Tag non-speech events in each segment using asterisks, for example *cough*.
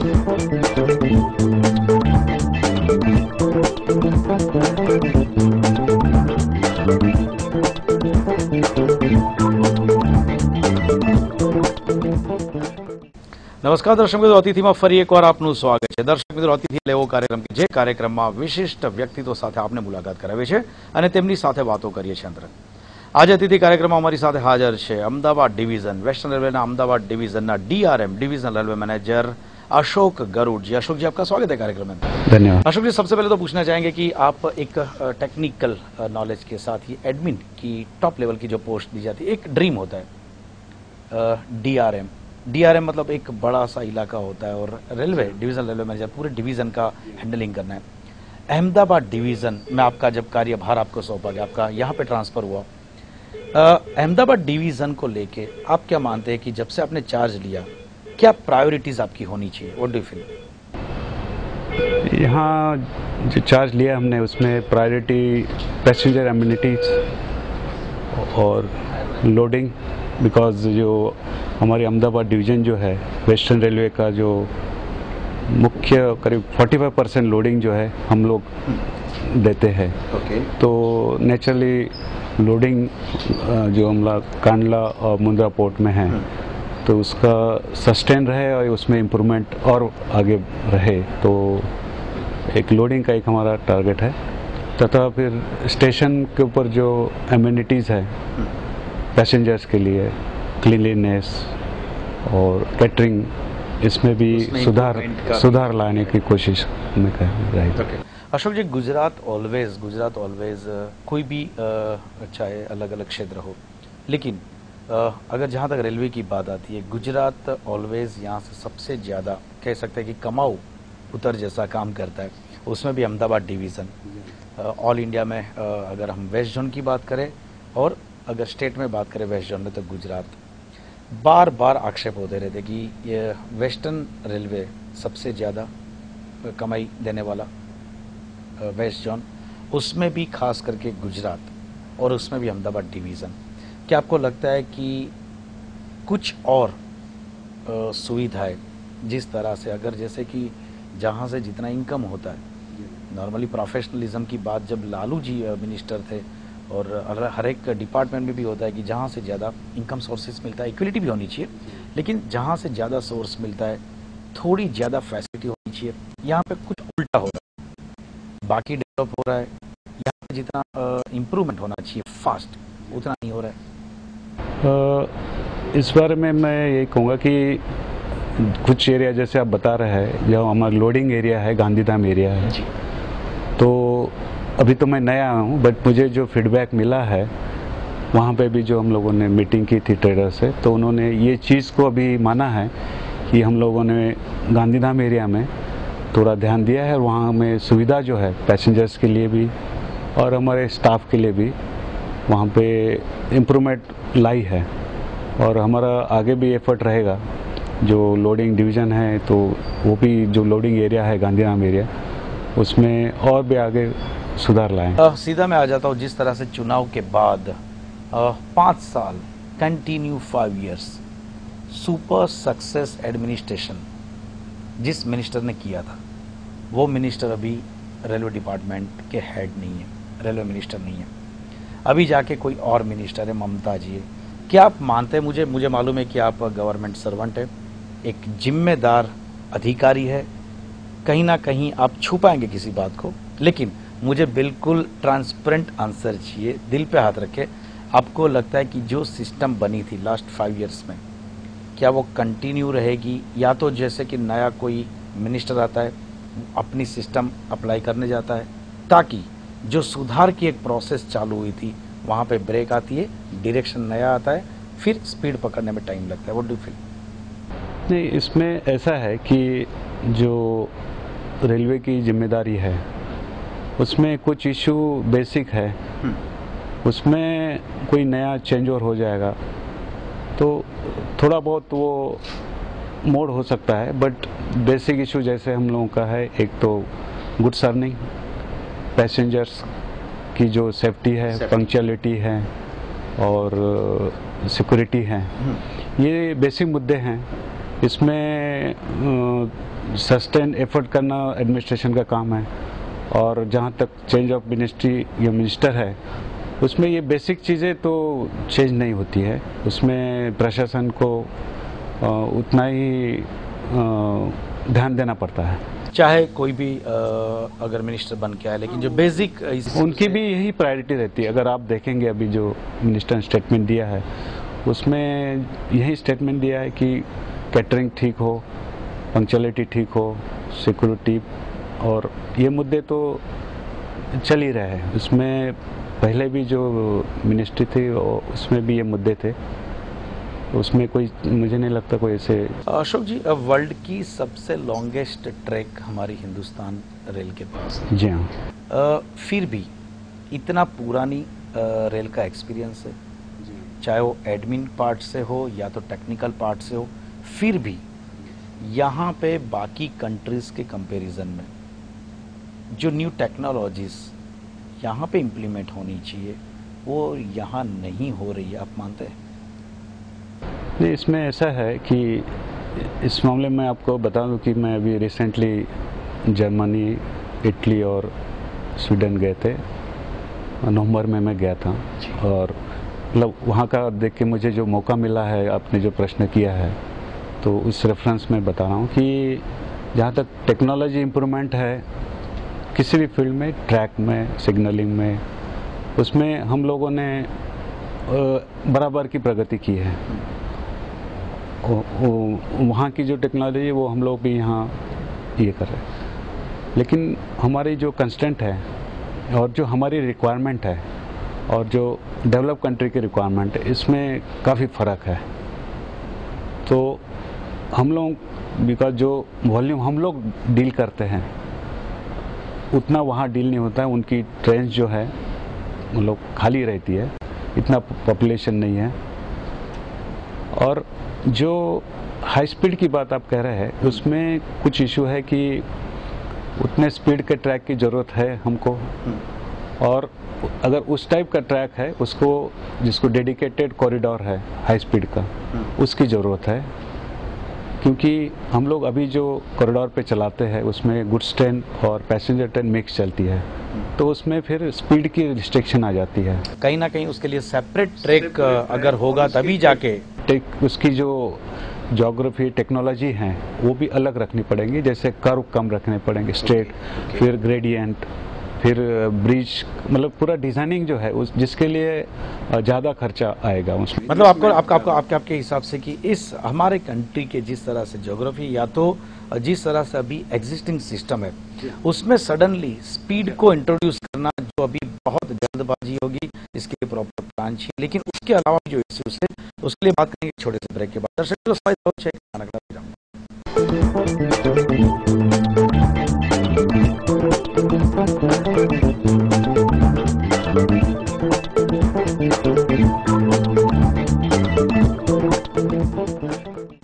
નમસ્કાર, દર્શક મિત્રો, અતિથિમાં ફરી એકવાર આપનું સ્વાગત છે. દર્શક મિત્રો અતિથિ લેવો કાર્યક્રમ જે કાર્યક્રમમાં વિશિષ્ટ વ્યક્તિત્વ સાથે આપને મુલાકાત કરાવે છે અને તેમની સાથે વાતો કરીએ છીએ અંદર આજે અતિથિ કાર્યક્રમમાં અમારી સાથે હાજર છે અમદાવાદ ડિવિઝન, વેસ્ટર્ન રેલવેના Ahmedabad ડિવિઝનના DRM, divisional railway manager Ashok Garud ji. Ashok ji आपका स्वागत है कार्यक्रम में। धन्यवाद। अशोक जी सबसे पहले तो पूछना चाहेंगे कि आप एक टेक्निकल नॉलेज के साथ ही एडमिन की टॉप लेवल की जो पोस्ट दी जाती है एक ड्रीम होता है डीआरएम डीआरएम मतलब एक बड़ा सा इलाका होता है और रेलवे डिवीज़न रेलवे मैनेजर पूरे डिवीज़न का हैंडलिंग करना है। अहमदाबाद डिवीज़न में आपका जब कार्यभार आपको सौंपा गया आपका यहाँ पे ट्रांसफ़र हुआ। अहमदाबाद डिवीज़न को लेके आप क्या मानते हैं कि जब से आपने चार्ज लिया क्या प्रायोरिटीज आपकी होनी चाहिए? व्हाट डू फील यहाँ जो चार्ज लिया हमने उसमें प्रायोरिटी पैसेंजर एम्यूनिटीज और लोडिंग बिकॉज़ जो हमारी अहमदाबाद डिवीज़न जो है वेस्टर्न रेलवे का जो मुख्य करीब 45 परसेंट लोडिंग जो है हम लोग देते हैं। ओके तो नेचुरली लोडिंग जो हमला कांडला और मुंद्रा पोर्ट में है तो उसका सस्टेन रहे और उसमें इम्प्रूवमेंट और आगे रहे तो एक लोडिंग का एक हमारा टारगेट है। तथा फिर स्टेशन के ऊपर जो एम्यूनिटीज़ है पैसेंजर्स के लिए क्लीनलीनेस और कैटरिंग इसमें भी सुधार सुधार लाने की कोशिश में कर रही है। अशोक जी गुजरात ऑलवेज गुजरात ऑलवेज कोई भी चाहे अलग अलग क्षेत्र हो लेकिन अगर जहाँ तक रेलवे की बात आती है, गुजरात ऑलवेज यहाँ से सबसे ज़्यादा कह सकते हैं कि कमाऊ उतर जैसा काम करता है। उसमें भी अहमदाबाद डिवीज़न ऑल इंडिया में अगर हम वेस्ट जोन की बात करें और अगर स्टेट में बात करें वेस्ट जोन में तो गुजरात। बार बार आक्षेप होते रहते कि ये वेस्टर्न रेलवे सबसे ज़्यादा कमाई देने वाला वेस्ट जोन उसमें भी खास करके गुजरात और उसमें भी अहमदाबाद डिवीज़न क्या आपको लगता है कि कुछ और सुविधाएँ जिस तरह से, अगर जैसे कि जहाँ से जितना इनकम होता है नॉर्मली प्रोफेशनलिज्म की बात जब लालू जी मिनिस्टर थे, और हर- एक डिपार्टमेंट में भी होता है कि जहाँ से ज़्यादा इनकम सोर्सेज मिलता है इक्वलिटी भी होनी चाहिए, लेकिन जहाँ से ज़्यादा सोर्स मिलता है, थोड़ी ज़्यादा फैसिलिटी होनी चाहिए, यहाँ पे कुछ उल्टा हो रहा है। बाकी डेवलप हो रहा है, यहाँ पे जितना इम्प्रूवमेंट होना चाहिए फास्ट उतना नहीं हो रहा है। इस बारे में मैं यही कहूँगा कि कुछ एरिया जैसे आप बता रहे हैं जो हमारा लोडिंग एरिया है गांधीधाम एरिया है। तो अभी तो मैं नया हूँ बट मुझे जो फीडबैक मिला है वहाँ पे भी जो हम लोगों ने मीटिंग की थी ट्रेडर से तो उन्होंने ये चीज़ को अभी माना है कि हम लोगों ने गांधीधाम एरिया में थोड़ा ध्यान दिया है वहाँ में सुविधा जो है पैसेंजर्स के लिए भी और हमारे स्टाफ के लिए भी वहाँ पे इम्प्रूवमेंट लाई है। और हमारा आगे भी एफर्ट रहेगा। जो लोडिंग डिवीज़न है तो वो भी जो लोडिंग एरिया है, गांधीधाम एरिया उसमें और भी आगे सुधार लाएँ। सीधा मैं आ जाता हूँ जिस तरह से चुनाव के बाद पाँच साल continue five years super success administration जिस मिनिस्टर ने किया था, वो मिनिस्टर अभी रेलवे डिपार्टमेंट के हेड नहीं है रेलवे मिनिस्टर नहीं है। अभी जाके कोई और मिनिस्टर है, ममता जी है। क्या आप मानते हैं मुझे? मुझे मालूम है कि आप गवर्नमेंट सर्वेंट है। एक जिम्मेदार अधिकारी है। कहीं ना कहीं आप छुपाएँगे किसी बात को। लेकिन मुझे बिल्कुल ट्रांसपेरेंट आंसर चाहिए। दिल पे हाथ रखे। आपको लगता है कि जो सिस्टम बनी थी लास्ट फाइव इयर्स में, क्या वो कंटिन्यू रहेगी? या तो जैसे कि नया कोई मिनिस्टर आता है अपनी सिस्टम अप्लाई करने जाता है, ताकि जो सुधार की एक प्रोसेस चालू हुई थी वहाँ पे ब्रेक आती है डायरेक्शन नया आता है फिर स्पीड पकड़ने में टाइम लगता है। वो डू फील नहीं इसमें ऐसा है कि जो रेलवे की ज़िम्मेदारी है उसमें कुछ इशू बेसिक है। उसमें कोई नया चेंज और हो जाएगा तो थोड़ा बहुत वो मोड हो सकता है बट बेसिक इशू जैसे हम लोगों का है एक तो गुड सर्निंग पैसेंजर्स की जो सेफ्टी है पंक्चुअलिटी है और सिक्योरिटी है। ये बेसिक मुद्दे हैं। इसमें सस्टेन एफर्ट करना एडमिनिस्ट्रेशन का काम है और जहाँ तक चेंज ऑफ़ मिनिस्ट्री या मिनिस्टर है उसमें ये बेसिक चीज़ें तो चेंज नहीं होती है। उसमें प्रशासन को अ, उतना ही ध्यान देना पड़ता है। चाहे कोई भी अगर मिनिस्टर बन के आए, लेकिन जो बेसिक उनकी भी यही प्रायोरिटी रहती है। अगर आप देखेंगे अभी जो मिनिस्टर ने स्टेटमेंट दिया है, उसमें यही स्टेटमेंट दिया है कि कैटरिंग ठीक हो पंक्चुअलिटी ठीक हो सिक्योरिटी और ये मुद्दे तो चल ही रहे हैं। उसमें पहले भी जो मिनिस्ट्री थी उसमें भी ये मुद्दे थे। उसमें कोई मुझे नहीं लगता कोई ऐसे अशोक जी अ, वर्ल्ड की सबसे लॉन्गेस्ट ट्रैक हमारी हिंदुस्तान रेल के पास जी हाँ। फिर भी इतना पुरानी रेल का एक्सपीरियंस है। चाहे वो एडमिन पार्ट से हो या तो टेक्निकल पार्ट से हो फिर भी यहाँ पे बाकी कंट्रीज़ के कंपैरिजन में जो न्यू टेक्नोलॉजीज़ यहाँ पे इम्प्लीमेंट होनी चाहिए वो यहाँ नहीं हो रही है। आप मानते हैं? नहीं इसमें ऐसा है कि इस मामले में आपको बता दूँ कि मैं अभी रिसेंटली जर्मनी इटली और स्वीडन गए थे। नवंबर में मैं गया था और मतलब वहाँ का देख के मुझे जो मौका मिला है आपने जो प्रश्न किया है तो उस रेफरेंस में बता रहा हूँ कि जहाँ तक टेक्नोलॉजी इम्प्रूवमेंट है किसी भी फ़ील्ड में ट्रैक में सिग्नलिंग में उसमें हम लोगों ने बराबर की प्रगति की है। वहाँ की जो टेक्नोलॉजी है, वो हम लोग भी यहाँ ये कर रहे हैं। लेकिन हमारी जो कंस्टेंट है और जो हमारी रिक्वायरमेंट है और जो डेवलप कंट्री की रिक्वायरमेंट है, इसमें काफ़ी फ़र्क है। तो हम लोग बिकॉज़ जो वॉल्यूम हम लोग डील करते हैं, उतना वहाँ डील नहीं होता है। उनकी ट्रेन जो है मतलब खाली रहती है। इतना पॉपुलेशन नहीं है। और जो हाई स्पीड की बात आप कह रहे हैं, उसमें कुछ इशू है कि उतने स्पीड के ट्रैक की ज़रूरत है हमको। और अगर उस टाइप का ट्रैक है, उसको, जिसको डेडिकेटेड कॉरिडोर है हाई स्पीड का, उसकी ज़रूरत है। क्योंकि हम लोग अभी जो कॉरिडोर पे चलाते हैं, उसमें गुड्स ट्रेन और पैसेंजर ट्रेन मिक्स चलती है। तो उसमें फिर स्पीड की रिस्ट्रिक्शन आ जाती है। कहीं ना कहीं उसके लिए सेपरेट ट्रैक अगर होगा तभी जाके टेक उसकी जो जोग्राफी टेक्नोलॉजी हैं वो भी अलग रखनी पड़ेंगी जैसे कर्व कम रखने पड़ेंगे स्ट्रेट okay, okay. फिर ग्रेडियंट फिर ब्रिज मतलब पूरा डिज़ाइनिंग जो है उस जिसके लिए ज़्यादा खर्चा आएगा उसमें मतलब आपको आपका आपको आपके आपके हिसाब से कि इस हमारे कंट्री के जिस तरह से ज्योग्राफी या तो जिस तरह से अभी एग्जिस्टिंग सिस्टम है उसमें सडनली स्पीड को इंट्रोड्यूस करना जो अभी बहुत जल्दबाजी होगी इसके प्रॉपर प्लान चाहिए लेकिन उसके अलावा जो इश्यूज है उसके लिए बात करेंगे छोटे से ब्रेक के बाद दर्शक दोस्तों, स्वागत है, बहुत अच्छे खाना खिला रहा हूं।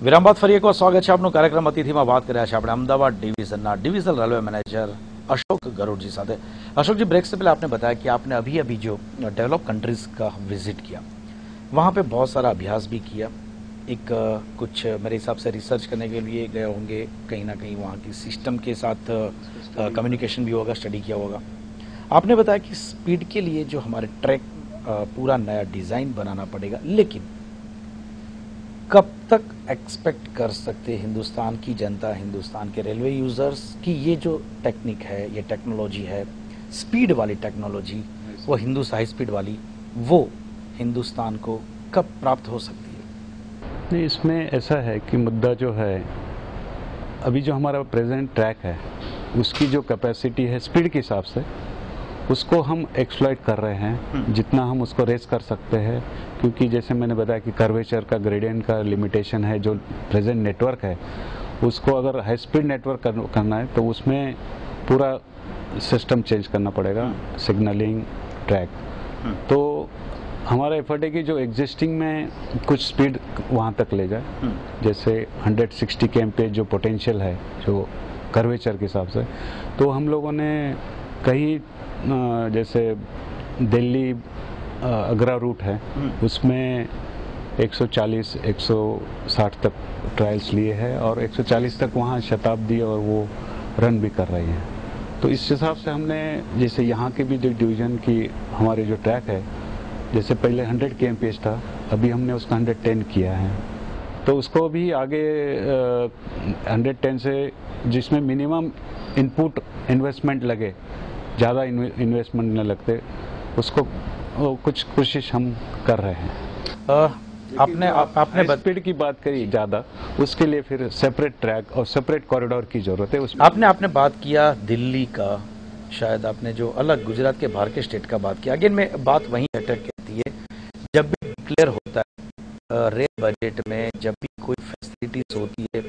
વિરામ બાદ ફરી એકવાર સ્વાગત છે આપનું કાર્યક્રમ અતિથિમાં વાત કર્યા છે આપણે Ahmedabad ડિવિઝનના divisional railway manager Ashok Garud ji साथ है। अशोक जी ब्रेक से पहले आपने बताया कि आपने अभी अभी जो डेवलप कंट्रीज़ का विज़िट किया वहाँ पे बहुत सारा अभ्यास भी किया। एक कुछ मेरे हिसाब से रिसर्च करने के लिए गए होंगे कहीं ना कहीं वहाँ की सिस्टम के साथ कम्युनिकेशन भी होगा स्टडी किया होगा। आपने बताया कि स्पीड के लिए जो हमारे ट्रैक पूरा नया डिज़ाइन बनाना पड़ेगा लेकिन कब तक एक्सपेक्ट कर सकते हिंदुस्तान की जनता, हिंदुस्तान के रेलवे यूज़र्स की ये जो टेक्निक है, ये टेक्नोलॉजी है स्पीड वाली टेक्नोलॉजी वो हिंदू हाई स्पीड वाली, वो हिंदुस्तान को कब प्राप्त हो सकती है? नहीं, इसमें ऐसा है कि मुद्दा जो है, अभी जो हमारा प्रेजेंट ट्रैक है, उसकी जो कैपेसिटी है स्पीड के हिसाब से उसको हम एक्सप्लॉइट कर रहे हैं जितना हम उसको रेस कर सकते हैं क्योंकि जैसे मैंने बताया कि कर्वेचर का ग्रेडियंट का लिमिटेशन है जो प्रेजेंट नेटवर्क है उसको अगर हाई स्पीड नेटवर्क कर- करना है तो उसमें पूरा सिस्टम चेंज करना पड़ेगा सिग्नलिंग ट्रैक तो हमारा एफर्ट है कि जो एग्जिस्टिंग में कुछ स्पीड वहाँ तक ले जाए। जैसे 160 के पे जो पोटेंशियल है जो कर्वेचर के हिसाब से तो हम लोगों ने अ, जैसे दिल्ली आगरा रूट है उसमें 140 160 तक ट्रायल्स लिए हैं और 140 तक वहाँ शताब्दी और वो रन भी कर रही हैं। तो इस हिसाब से हमने जैसे यहाँ के भी जो डिवीज़न की हमारे जो ट्रैक है जैसे पहले 100 के पेज था अभी हमने उसका 110 किया है। तो उसको भी आगे हंड्रेड टेन से जिसमें मिनिमम इनपुट इन्वेस्टमेंट लगे ज़्यादा इन्वेस्टमेंट न लगते उसको कुछ कोशिश हम कर रहे हैं। आपने आप, आपने स्पीड की बात करी ज़्यादा उसके लिए फिर सेपरेट ट्रैक और सेपरेट कॉरिडोर की ज़रूरत है उसमें आपने आपने बात किया दिल्ली का शायद आपने जो अलग गुजरात के बाहर के स्टेट का बात किया। अगेन में बात वहीं अटक कहती है। जब भी डिक्लेयर होता है रेल बजट में जब भी कोई फैसिलिटीज़ होती है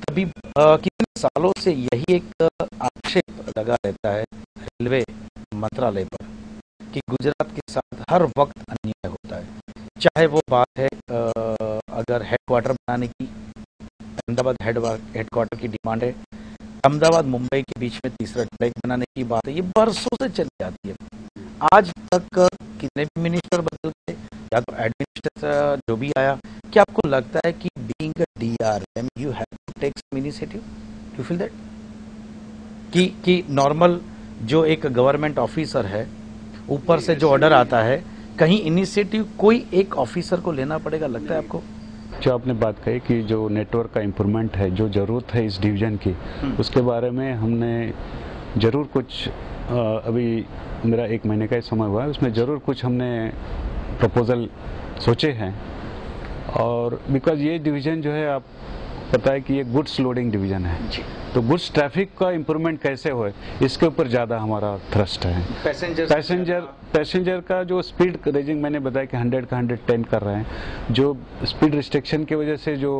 तभी कितने सालों से यही एक आक्षेप लगा रहता है रेलवे मंत्रालय पर कि गुजरात के साथ हर वक्त अन्याय होता है। चाहे वो बात है अगर हेडक्वार्टर बनाने की, अहमदाबाद हेडक्वार्टर की डिमांड है, अहमदाबाद मुंबई के बीच में तीसरा ट्रैक बनाने की बात है, ये बरसों से चली जाती है। आज तक कितने भी मिनिस्टर बदल गए, या तो एडमिनिस्ट्रेटर जो भी आया, क्या आपको लगता है कि being DRM you have to take some initiative you feel that कि कि नॉर्मल जो एक गवर्नमेंट ऑफिसर है ऊपर से जो ऑर्डर आता है कहीं इनिशिएटिव कोई एक ऑफिसर को लेना पड़ेगा लगता है आपको? जो आपने बात कही कि जो नेटवर्क का इम्प्रूवमेंट है जो ज़रूरत है इस डिवीज़न की उसके बारे में हमने ज़रूर कुछ अ, अभी मेरा एक महीने का ही समय हुआ है उसमें ज़रूर कुछ हमने प्रपोज़ल सोचे हैं। और बिकॉज़ ये डिवीज़न जो है आप पता है कि ये गुड्स लोडिंग डिवीज़न है। जी। तो गुड्स ट्रैफ़िक का इम्प्रूवमेंट कैसे हो इसके ऊपर ज़्यादा हमारा थ्रस्ट है। पैसेंजर पैसेंजर पैसेंजर का जो स्पीड रेजिंग मैंने बताया कि 100 का 110 कर रहे हैं जो स्पीड रिस्ट्रिक्शन की वजह से जो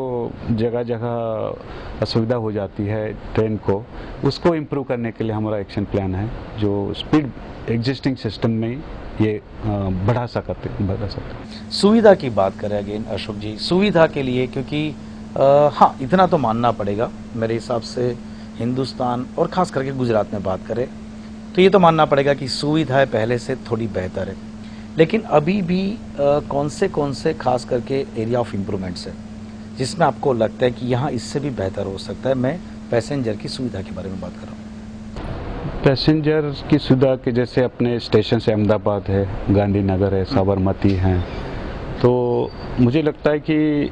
जगह जगह असुविधा हो जाती है ट्रेन को उसको इम्प्रूव करने के लिए हमारा एक्शन प्लान है जो स्पीड एग्जिस्टिंग सिस्टम में ये बढ़ा सकते बढ़ा सकते। सुविधा की बात करें अगेन अशोक जी सुविधा के लिए क्योंकि हाँ इतना तो मानना पड़ेगा। मेरे हिसाब से हिंदुस्तान और खास करके गुजरात में बात करें तो ये तो मानना पड़ेगा कि सुविधाएँ पहले से थोड़ी बेहतर है। लेकिन अभी भी अ, कौन से कौन से खास करके एरिया ऑफ़ इम्प्रूवमेंट्स है जिसमें आपको लगता है कि यहाँ इससे भी बेहतर हो सकता है? मैं पैसेंजर की सुविधा के बारे में बात कर रहा हूँ। पैसेंजर की सुविधा के जैसे अपने स्टेशन से अहमदाबाद है गांधीनगर है साबरमती हैं तो मुझे लगता है कि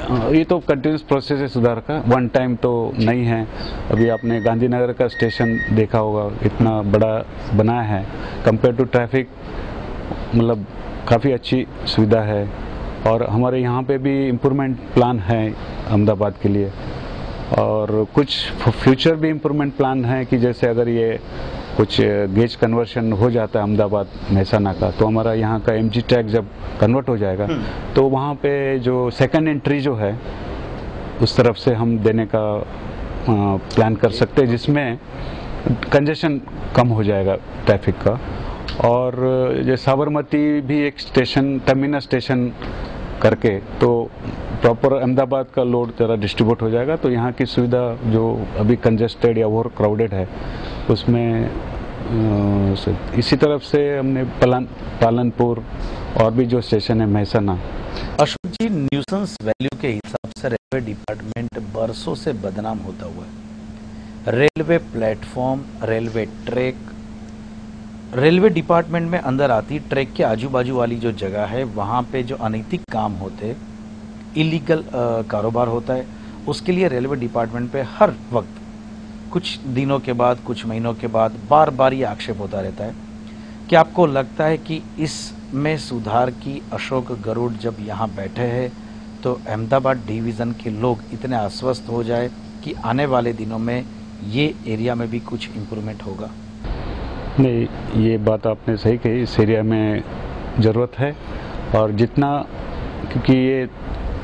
ये तो कंटिन्यूस प्रोसेस है सुधार का। वन टाइम तो नहीं है। अभी आपने गांधीनगर का स्टेशन देखा होगा, इतना बड़ा बनाया है। कंपेयर टू ट्रैफ़िक मतलब काफ़ी अच्छी सुविधा है। और हमारे यहाँ पे भी इम्प्रूवमेंट प्लान है अहमदाबाद के लिए। और कुछ फ्यूचर भी इम्प्रूवमेंट प्लान है कि जैसे अगर ये कुछ गेज कन्वर्शन हो जाता है अहमदाबाद महसाना का तो हमारा यहाँ का एम जी टैग जब कन्वर्ट हो जाएगा तो वहाँ पे जो सेकंड एंट्री जो है उस तरफ़ से हम देने का प्लान कर सकते हैं जिसमें कंजेशन कम हो जाएगा ट्रैफ़िक का। और ये साबरमती भी एक स्टेशन टर्मिनल स्टेशन करके तो प्रॉपर अहमदाबाद का लोड ज़रा डिस्ट्रीब्यूट हो जाएगा तो यहाँ की सुविधा जो अभी कंजेस्टेड या ओवर क्राउडेड है उसमें इसी तरफ़ से हमने पलन, पालनपुर और भी जो स्टेशन है महसाना। अशोक जी न्यूसेंस वैल्यू के हिसाब से रेलवे डिपार्टमेंट बरसों से बदनाम होता हुआ है। Railway platform railway track railway department में अंदर आती ट्रैक के आजू बाजू वाली जो जगह है, वहाँ पे जो अनैतिक काम होते इलीगल कारोबार होता है, उसके लिए रेलवे डिपार्टमेंट पे हर वक्त कुछ दिनों के बाद, कुछ महीनों के बाद बार बार ये आक्षेप होता रहता है कि आपको लगता है कि इसमें सुधार की अशोक गरुड़ जब यहाँ बैठे हैं तो अहमदाबाद डिवीज़न के लोग इतने आश्वस्त हो जाए कि आने वाले दिनों में ये एरिया में भी कुछ इम्प्रूवमेंट होगा। नहीं, ये बात आपने सही कही, इस एरिया में ज़रूरत है और जितना, क्योंकि ये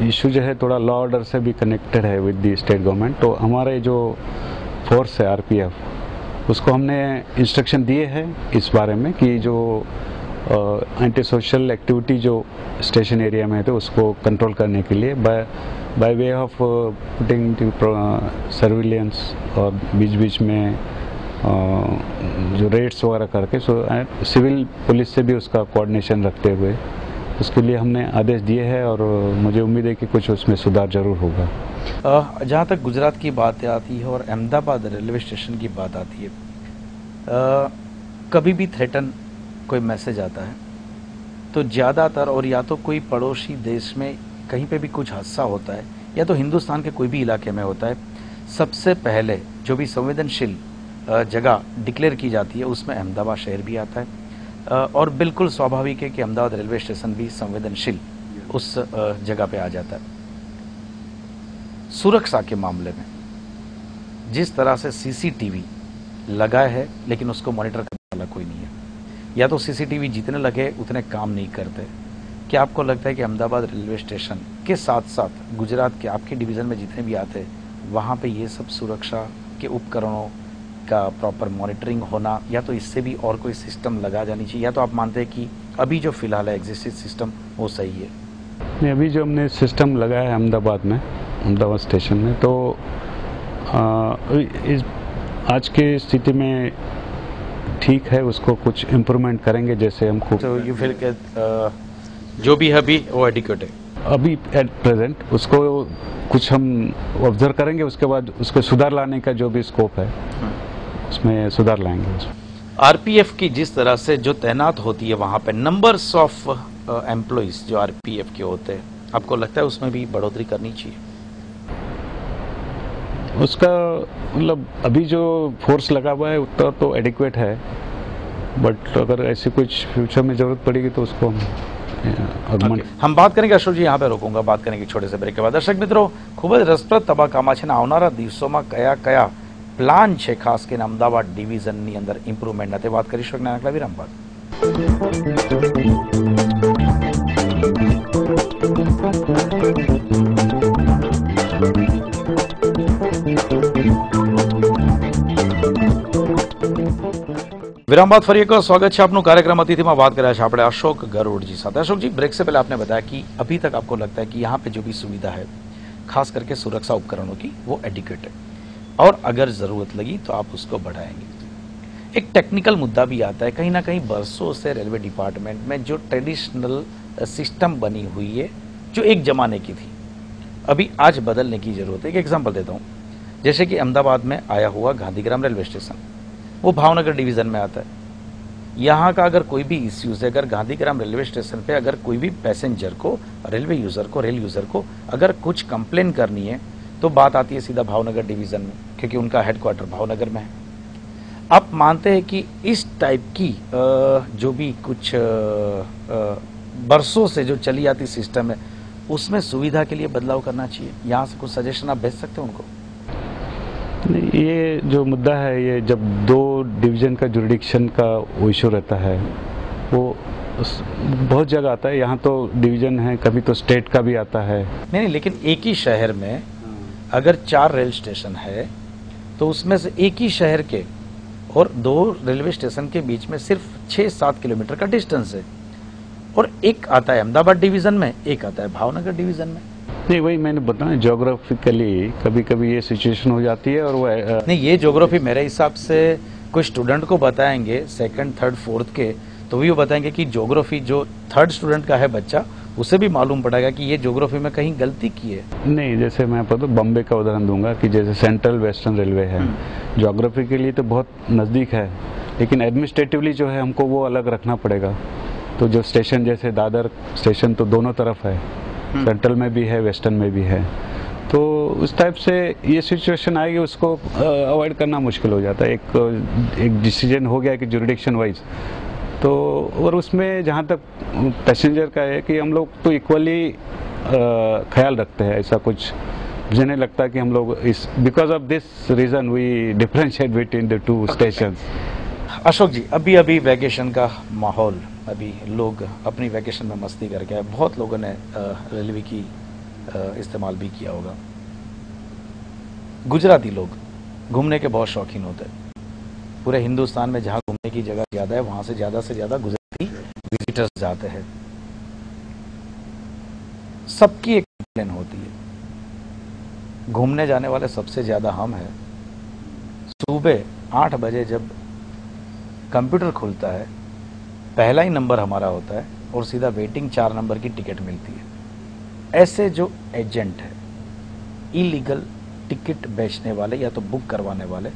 इशू जो है थोड़ा लॉ ऑर्डर से भी कनेक्टेड है विद दी स्टेट गवर्नमेंट तो हमारे जो फोर्स है आरपीएफ। उसको हमने इंस्ट्रक्शन दिए हैं इस बारे में कि जो एंटी सोशल एक्टिविटी जो स्टेशन एरिया में है तो उसको कंट्रोल करने के लिए by by way of putting surveillance और बीच बीच में अ, जो रेड्स वगैरह करके सो सिविल पुलिस से भी उसका कोऑर्डिनेशन रखते हुए उसके लिए हमने आदेश दिए हैं और मुझे उम्मीद है कि कुछ उसमें सुधार ज़रूर होगा। जहाँ तक गुजरात की बात आती है और अहमदाबाद रेलवे स्टेशन की बात आती है अ, कभी भी थ्रेटन कोई मैसेज आता है तो ज़्यादातर और या तो कोई पड़ोसी देश में कहीं पे भी कुछ हादसा होता है या तो हिंदुस्तान के कोई भी इलाके में होता है सबसे पहले जो भी संवेदनशील जगह डिक्लेयर की जाती है उसमें अहमदाबाद शहर भी आता है। और बिल्कुल स्वाभाविक है कि अहमदाबाद रेलवे स्टेशन भी संवेदनशील उस जगह पे आ जाता है। सुरक्षा के मामले में, जिस तरह से सीसीटीवी लगा है, लेकिन उसको मॉनिटर करने वाला कोई नहीं है। या तो सीसीटीवी जितने लगे, उतने काम नहीं करते। क्या आपको लगता है कि अहमदाबाद रेलवे स्टेशन के साथ साथ गुजरात के आपके डिवीज़न में जितने भी आते हैं, वहाँ पे ये सब सुरक्षा के उपकरणों का प्रॉपर मॉनिटरिंग होना या तो इससे भी और कोई सिस्टम लगा जानी चाहिए या तो आप मानते हैं कि अभी जो फ़िलहाल है एग्जिस्टिंग सिस्टम वो सही है? नहीं अभी जो हमने सिस्टम लगाया है अहमदाबाद में अहमदाबाद स्टेशन में तो आ, इस आज की स्थिति में ठीक है उसको कुछ इम्प्रूवमेंट करेंगे जैसे हमको तो यू फील जो भी है अभी वो एडिक्वेट है? अभी एट प्रेजेंट उसको कुछ हम ऑब्ज़र्व करेंगे उसके बाद उसको सुधार लाने का जो भी स्कोप है। उसमें सुधार लाएंगे उसमें आरपीएफ की जिस तरह से जो तैनात होती है वहां पे नंबर्स ऑफ एम्प्लॉयज जो आरपीएफ के होते हैं आपको लगता है उसमें भी बढ़ोतरी करनी चाहिए उसका मतलब अभी जो फोर्स लगा हुआ है उतना तो एडिक्वेट है बट अगर ऐसी कुछ फ्यूचर में ज़रूरत पड़ेगी तो उसको हम अगमन Okay. हम बात करेंगे અશોકજી यहाँ पे રોકુંગા બાત કરેંગે છોટે સે બ્રેક કે બાદ દર્શક મિત્રો ખૂબ જ રસપ્રદ તબક્કામાં છે ને આવનારા દિવસોમાં કયા કયા પ્લાન છે ખાસ કરીને અમદાવાદ ડિવિઝનની અંદર ઇમ્પ્રુવમેન્ટના તે વાત કરીશું નાનકડા વિરામ વિરામ फरी एक बार स्वागत है આપનું कार्यक्रम अतिथि में बात करा है अशोक गरुड़ जी साथ। अशोक जी ब्रेक से पहले आपने बताया कि अभी तक आपको लगता है कि यहाँ पे जो भी सुविधा है, खास करके सुरक्षा उपकरणों की, वो एडिकेट है। और अगर ज़रूरत लगी तो आप उसको बढ़ाएँगे। एक टेक्निकल मुद्दा भी आता है, कहीं ना कहीं बरसों से रेलवे डिपार्टमेंट में जो ट्रेडिशनल सिस्टम बनी हुई है, जो एक जमाने की थी। अभी आज बदलने की ज़रूरत है। एक एग्ज़ाम्पल देता हूँ। जैसे कि अहमदाबाद में आया हुआ गांधीग्राम रेलवे स्टेशन वो भावनगर डिवीज़न में आता है। यहाँ का अगर कोई भी इश्यूज़ है, अगर गांधीग्राम रेलवे स्टेशन पे अगर कोई भी पैसेंजर को रेलवे यूज़र को रेल यूज़र को अगर कुछ कंप्लेन करनी है तो बात आती है सीधा भावनगर डिवीज़न में क्योंकि उनका हेडक्वार्टर भावनगर में है। आप मानते हैं कि इस टाइप की जो भी कुछ बरसों से जो चली आती सिस्टम है उसमें सुविधा के लिए बदलाव करना चाहिए। यहाँ से कुछ सजेशन आप भेज सकते हैं उनको? ये जो मुद्दा है ये जब दो डिवीज़न का जुरिडिक्शन का वो इशू रहता है वो बहुत जगह आता है। यहाँ तो डिवीज़न है कभी तो स्टेट का भी आता है। नहीं नहीं लेकिन एक ही शहर में अगर चार रेल स्टेशन है तो उसमें से एक ही शहर के और दो रेलवे स्टेशन के बीच में सिर्फ़ छह सात किलोमीटर का डिस्टेंस है। और एक आता है अहमदाबाद डिवीज़न में एक आता है भावनगर डिवीज़न में। नहीं वही मैंने बताया जोग्राफिकली कभी कभी ये सिचुएशन हो जाती है और वह नहीं ये ज्योग्राफी मेरे हिसाब से कोई स्टूडेंट को बताएँगे सेकंड थर्ड फोर्थ के तो भी वो बताएँगे कि ज्योग्राफी जो थर्ड स्टूडेंट का है बच्चा उसे भी मालूम पड़ेगा कि ये ज्योग्राफी में कहीं गलती की है। नहीं जैसे मैं आपको तो बॉम्बे का उदाहरण दूँगा कि जैसे सेंट्रल वेस्टर्न रेलवे है। जोग्राफी के लिए तो बहुत नज़दीक है लेकिन एडमिनिस्ट्रेटिवली जो है हमको वो अलग रखना पड़ेगा। तो जो स्टेशन जैसे दादर स्टेशन तो दोनों तरफ़ है। सेंट्रल में भी है वेस्टर्न में भी है। तो उस टाइप से ये सिचुएशन आएगी उसको अवॉइड करना मुश्किल हो जाता है। एक एक डिसीज़न हो गया कि जुरिडिक्शन वाइज तो और उसमें जहाँ तक पैसेंजर का है कि हम लोग तो इक्वली ख्याल रखते हैं ऐसा कुछ। मुझे नहीं लगता कि हम लोग इस because of this reason we differentiate between the two station Ashok ji अभी अभी वैकेशन का माहौल अभी लोग अपनी वैकेशन में मस्ती करके आए। बहुत लोगों ने रेलवे की इस्तेमाल भी किया होगा। गुजराती लोग घूमने के बहुत शौकीन होते हैं। पूरे हिंदुस्तान में जहाँ की जगह ज़्यादा है, वहाँ से ज़्यादा से ज़्यादा गुजराती विजिटर्स जाते हैं। सबकी एक कंप्लेन होती है। घूमने जाने वाले सबसे ज़्यादा हम हैं। सुबह आठ बजे जब कंप्यूटर खुलता है, पहला ही नंबर हमारा होता है और सीधा वेटिंग चार नंबर की टिकट मिलती है। ऐसे जो एजेंट है इलीगल टिकट बेचने वाले या तो बुक करवाने वाले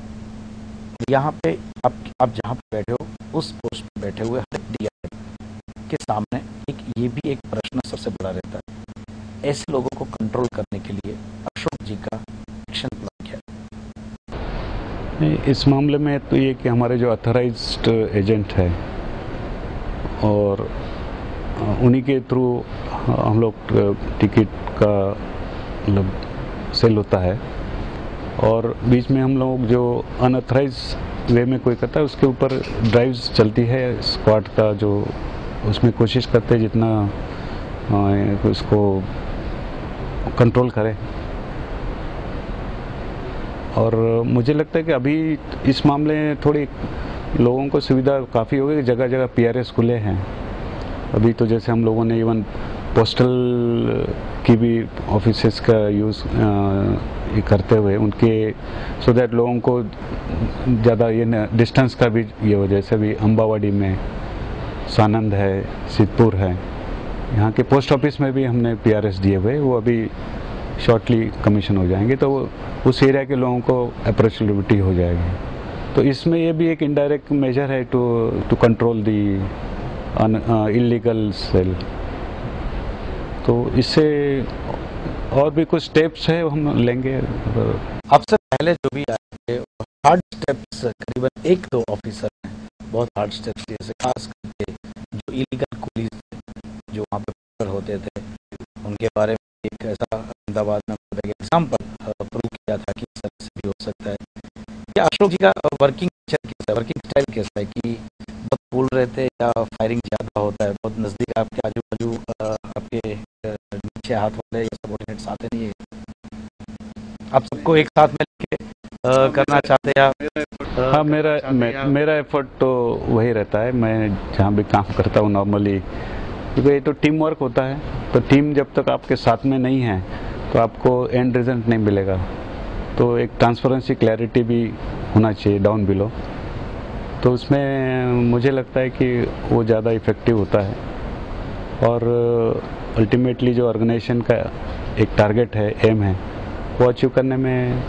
यहाँ पे आप आप जहाँ पे बैठे हो, उस पोस्ट पे बैठे हुए हर डीआर के सामने एक, ये भी एक प्रश्न सबसे बड़ा रहता है। ऐसे लोगों को कंट्रोल करने के लिए अशोक जी का एक्शन प्लान क्या है? इस मामले में तो ये कि हमारे जो अथोराइज्ड एजेंट है और उन्हीं के थ्रू हम लोग टिकट का मतलब सेल होता है। और बीच में हम लोग जो अनऑथराइज वे में कोई करता है, उसके ऊपर ड्राइव्स चलती है स्क्वाड का जो उसमें कोशिश करते हैं जितना उसको कंट्रोल करें। और मुझे लगता है कि अभी इस मामले में थोड़ी लोगों को सुविधा काफ़ी हो गई जगह जगह पीआरएस खुले हैं। अभी तो जैसे हम लोगों ने इवन पोस्टल की भी ऑफिसेस का यूज़ करते हुए उनके सो दैट लोगों को ज़्यादा ये डिस्टेंस का भी ये हो, जैसे भी अम्बावाड़ी में सानंद है, सिद्धपुर है, यहाँ के पोस्ट ऑफ़िस में भी हमने पीआरएस दिए हुए, वो अभी शॉर्टली कमीशन हो जाएँगे तो उस एरिया के लोगों को अप्रोचेबिलिटी हो जाएगी। तो इसमें ये भी एक इनडायरेक्ट मेजर है to to control the illegal sale तो इससे और भी कुछ स्टेप्स है, हम लेंगे। आपसे पहले जो भी आए हार्ड स्टेप्स करीबन एक दो ऑफिसर हैं, बहुत हार्ड स्टेप्स जैसे खास करके जो इलीगल कुलीज जो वहाँ पे होते थे, उनके बारे में एक ऐसा अहमदाबाद में एग्ज़ाम्पल प्रूव किया था कि तरह से भी हो सकता है। क्या अशोक जी का वर्किंग कैसा वर्किंग स्टाइल कैसा है? कि बहुत बोल रहे थे या फायरिंग ज़्यादा होता है, बहुत नज़दीक आपके आजू बाजू आपके अ, नीचे हाथ वाले या सबॉर्डिनेट्स आते नहीं है। आप सबको एक साथ में लेके करना चाहते हैं अ, हाँ मेरा मे, मेरा एफर्ट तो वही रहता है। मैं जहाँ भी काम करता हूँ नॉर्मली क्योंकि ये तो टीम वर्क होता है। तो टीम जब तक आपके साथ में नहीं है तो आपको एंड रिज़ल्ट नहीं मिलेगा। तो एक ट्रांसपेरेंसी क्लैरिटी भी होना चाहिए डाउन बिलो तो उसमें मुझे लगता है कि वो ज़्यादा इफ़ेक्टिव होता है। और अल्टीमेटली जो ऑर्गेनाइजेशन का एक टारगेट है एम है वो अचीव करने में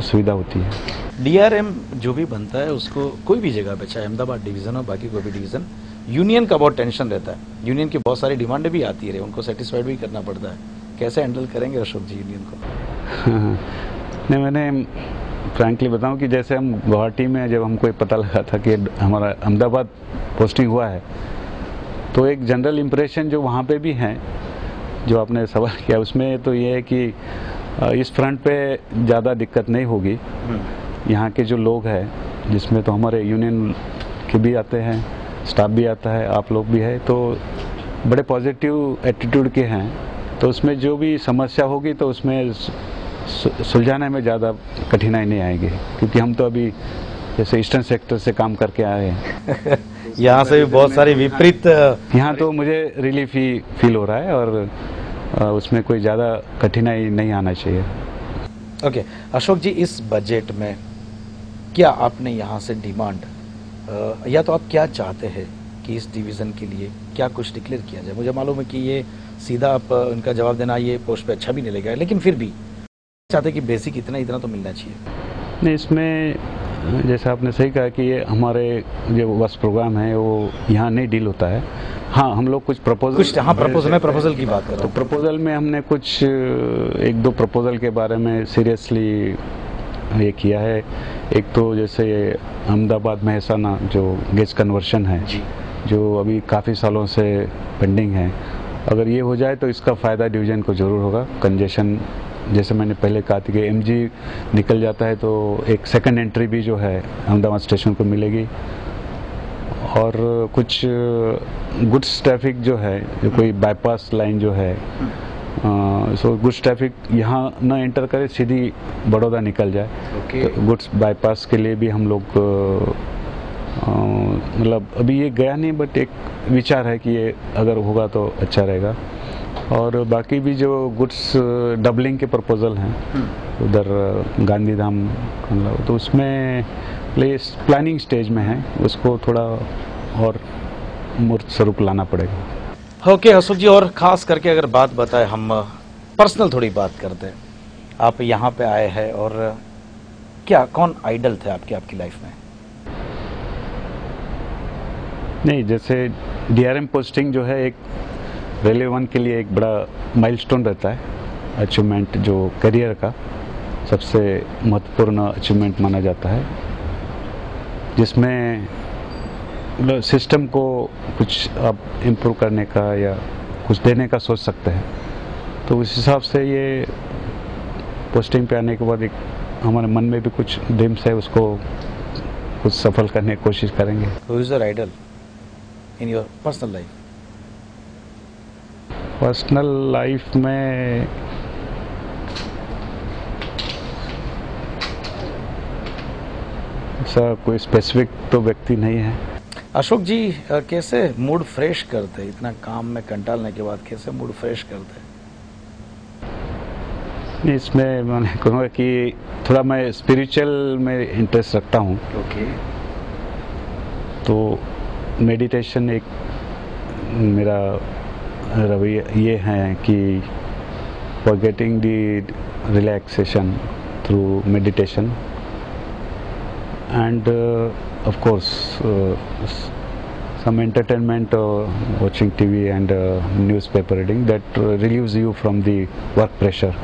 सुविधा होती है। डीआरएम जो भी बनता है उसको कोई भी जगह पे चाहे अहमदाबाद डिवीज़न हो बाकी कोई भी डिवीज़न यूनियन का बहुत टेंशन रहता है। यूनियन की बहुत सारी डिमांड भी आती है उनको सेटिस्फाइड भी करना पड़ता है। कैसे हैंडल करेंगे अशोक जी यूनियन को? *laughs* नहीं मैंने फ्रैंकली बताऊँ कि जैसे हम गुवाहाटी में जब हमको पता लगा था कि हमारा अहमदाबाद पोस्टिंग हुआ है तो एक जनरल इम्प्रेशन जो वहाँ पे भी है जो आपने सवाल किया उसमें तो ये है कि इस फ्रंट पे ज़्यादा दिक्कत नहीं होगी। यहाँ के जो लोग हैं जिसमें तो हमारे यूनियन के भी आते हैं स्टाफ भी आता है आप लोग भी है तो बड़े पॉजिटिव एटीट्यूड के हैं। तो उसमें जो भी समस्या होगी तो उसमें सुलझाने में ज़्यादा कठिनाई नहीं आएगी क्योंकि हम तो अभी जैसे ईस्टर्न सेक्टर से काम करके आए हैं। *laughs* यहाँ से भी बहुत सारी विपरीत यहाँ तो मुझे रिलीफ ही फील हो रहा है और उसमें कोई ज़्यादा कठिनाई नहीं आना चाहिए। ओके okay, अशोक जी इस बजट में क्या आपने यहाँ से डिमांड या तो आप क्या चाहते हैं कि इस डिवीज़न के लिए क्या कुछ डिक्लेयर किया जाए? मुझे मालूम है कि ये सीधा आप इनका जवाब देना ये पोस्ट पे अच्छा भी नहीं लगेगा लेकिन फिर भी चाहते हैं कि बेसिक इतना इतना तो मिलना चाहिए। नहीं इसमें जैसे आपने सही कहा कि ये हमारे जो बस प्रोग्राम है वो यहाँ नहीं डील होता है। हाँ हम लोग कुछ प्रपोजल कुछ हाँ प्रपोजल मैं प्रपोजल की बात कर तो प्रपोजल में हमने कुछ एक दो प्रपोजल के बारे में सीरियसली ये किया है। एक तो जैसे अहमदाबाद महसाना जो गेज कन्वर्शन है जो अभी काफ़ी सालों से पेंडिंग है। अगर ये हो जाए तो इसका फ़ायदा डिवीज़न को ज़रूर होगा कंजेशन जैसे मैंने पहले कहा था कि एमजी निकल जाता है तो एक सेकंड एंट्री भी जो है अहमदाबाद स्टेशन को मिलेगी। और कुछ गुड्स ट्रैफ़िक जो है जो कोई बाईपास लाइन जो है सो गुड्स ट्रैफ़िक यहाँ न एंटर करे सीधी बड़ौदा निकल जाए। ओके तो गुड्स बाईपास के लिए भी हम लोग मतलब अभी ये गया नहीं बट एक विचार है कि ये अगर होगा तो अच्छा रहेगा। और बाकी भी जो गुड्स डबलिंग के प्रपोजल हैं उधर अ, गांधीधाम मतलब तो उसमें प्लेस प्लानिंग स्टेज में है उसको थोड़ा और मूर्त स्वरूप लाना पड़ेगा। ओके अशोक जी और खास करके अगर बात बताए हम पर्सनल थोड़ी बात करते हैं आप यहाँ पे आए हैं और क्या कौन आइडल थे आपके आपकी लाइफ में? नहीं जैसे डीआरएम पोस्टिंग जो है एक रेलवे वन के लिए एक बड़ा माइलस्टोन रहता है अचीवमेंट जो करियर का सबसे महत्वपूर्ण अचीवमेंट माना जाता है। जिसमें सिस्टम को कुछ आप इम्प्रूव करने का या कुछ देने का सोच सकते हैं। तो उस हिसाब से ये पोस्टिंग पे आने के बाद एक हमारे मन में भी कुछ ड्रीम्स है, उसको कुछ सफल करने की कोशिश करेंगे। Who is idol in your personal life personal life में ऐसा कोई स्पेसिफिक तो व्यक्ति नहीं है। अशोक जी कैसे मूड फ्रेश करते इतना काम में कंटालने के बाद कैसे मूड फ्रेश करते इसमें मैंने कहूँगा कि थोड़ा मैं स्पिरिचुअल में इंटरेस्ट रखता हूँ। ओके तो मेडिटेशन एक मेरा रवैया ये है कि for getting the relaxation through meditation and of course some entertainment watching T V and news paper reading that relieve you from the work pressure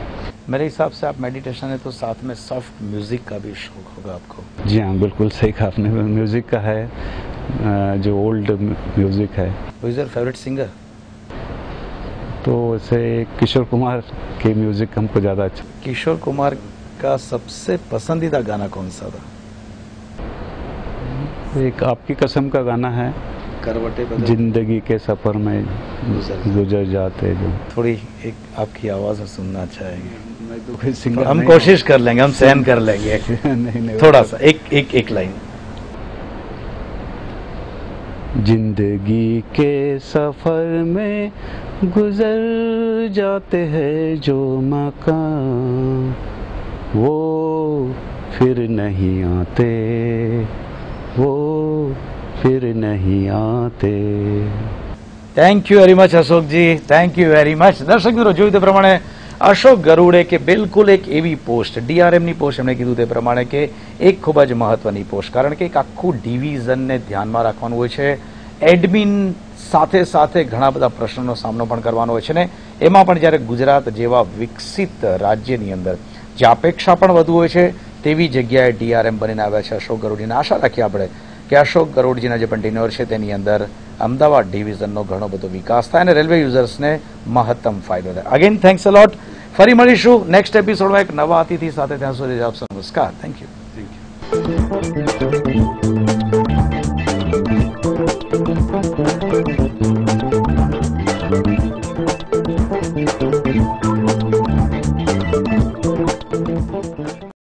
मेरे हिसाब से आप मेडिटेशन है तो साथ में सॉफ्ट म्यूज़िक का भी शौक होगा आपको। जी हाँ बिल्कुल सही कहा आपने। *laughs* म्यूज़िक का है uh, जो ओल्ड म्यूज़िक है। फेवरेट सिंगर तो वैसे किशोर कुमार के म्यूज़िक हमको ज़्यादा अच्छा किशोर कुमार का सबसे पसंदीदा गाना कौन सा था? एक आपकी कसम का गाना है। करवटे ज़िंदगी के सफ़र में गुजर- जाते जो। थोड़ी एक आपकी आवाज़ सुनना चाहेंगे मैं तो कोई सिंगर हम कोशिश कर लेंगे हम सहन कर लेंगे। *laughs* नहीं नहीं। थोड़ा सा एक एक एक लाइन। ज़िंदगी के सफ़र में गुजर जाते हैं जो मकान वो फिर नहीं आते वो फिर नहीं आते thank you very much Ashokji thank you very much દર્શક મિત્રો જોયું તે પ્રમાણે અશોક ગરુડે કે બિલકુલ એક એવી પોસ્ટ ડીઆરએમની પોસ્ટ એમણે કીધું તે પ્રમાણે કે એક ખૂબ જ મહત્વની પોસ્ટ કારણ કે એક આખું ડિવિઝનને ધ્યાનમાં રાખવાનું હોય છે એડમિન સાથે સાથે ઘણા બધા પ્રશ્નોનો સામનો પણ કરવાનો હોય છે ને. એમાં પણ જ્યારે ગુજરાત જેવા વિકસિત રાજ્યની અંદર જે અપેક્ષા પણ વધુ હોય છે, તેવી જગ્યાએ ડીઆરએમ બનીને આવ્યા છે અશોક ગરુડીને આશા રાખીએ આપણે કે અશોક ગરુડજીના જે પણ ટેન્યોર છે તેની અંદર અમદાવાદ ડિવિઝનનો ઘણો બધો વિકાસ થાય અને રેલવે યુઝર્સને મહત્તમ ફાયદો થાય. અગેન થેન્ક્સ અલોટ ફરી મળીશું નેક્સ્ટ એપિસોડમાં એક નવા અતિથિ સાથે. ત્યાં સુધી આપશો નમસ્કાર. Thank you